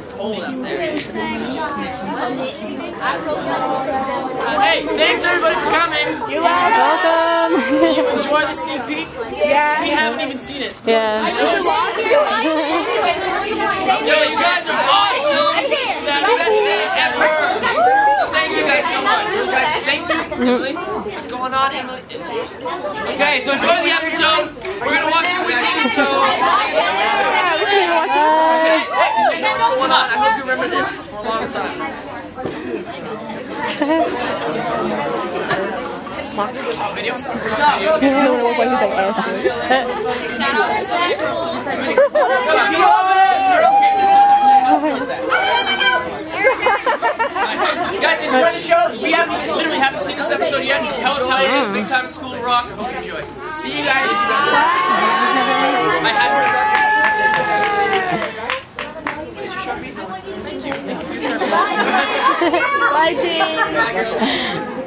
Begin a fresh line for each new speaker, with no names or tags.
It's cold out there. Hey, thanks everybody for coming.
You're welcome.
You enjoy the sneak peek?
yeah.
We haven't even seen it.
Yeah.
i Yo, you guys are awesome. Have the best day ever. Thank you guys so much. You guys, thank you. Emily, what's going on, Emily? Okay, so enjoy the episode. We're gonna watch it with you. So, Going on. I hope you remember this for a long time.
One.
Guys, enjoy the show. We haven't literally haven't seen this episode yet, so tell us how it is. Big time school rock. Hope you enjoy. See you guys. I had Is this your Sharpie?
Bye, Dean.